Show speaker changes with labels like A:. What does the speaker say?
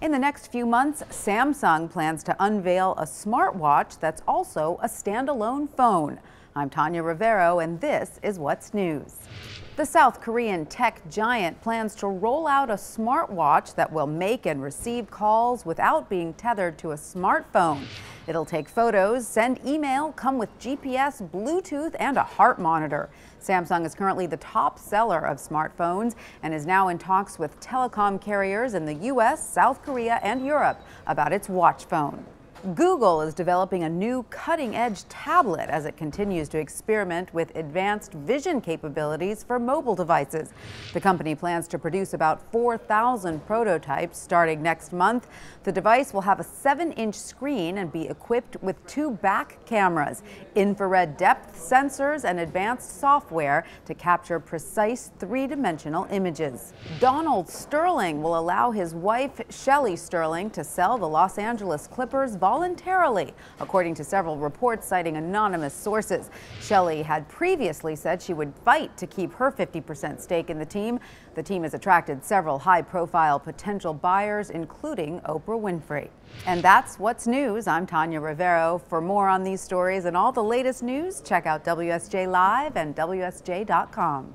A: In the next few months, Samsung plans to unveil a smartwatch that's also a standalone phone. I'm Tanya Rivero, and this is What's News. The South Korean tech giant plans to roll out a smartwatch that will make and receive calls without being tethered to a smartphone. It'll take photos, send email, come with GPS, Bluetooth, and a heart monitor. Samsung is currently the top seller of smartphones and is now in talks with telecom carriers in the U.S., South Korea, and Europe about its watch phone. Google is developing a new cutting edge tablet as it continues to experiment with advanced vision capabilities for mobile devices. The company plans to produce about 4,000 prototypes starting next month. The device will have a 7 inch screen and be equipped with two back cameras, infrared depth sensors, and advanced software to capture precise three dimensional images. Donald Sterling will allow his wife, Shelly Sterling, to sell the Los Angeles Clippers voluntarily, according to several reports citing anonymous sources. Shelly had previously said she would fight to keep her 50% stake in the team. The team has attracted several high profile potential buyers, including Oprah Winfrey. And that's what's news. I'm Tanya Rivero. For more on these stories and all the latest news, check out WSJ Live and WSJ.com.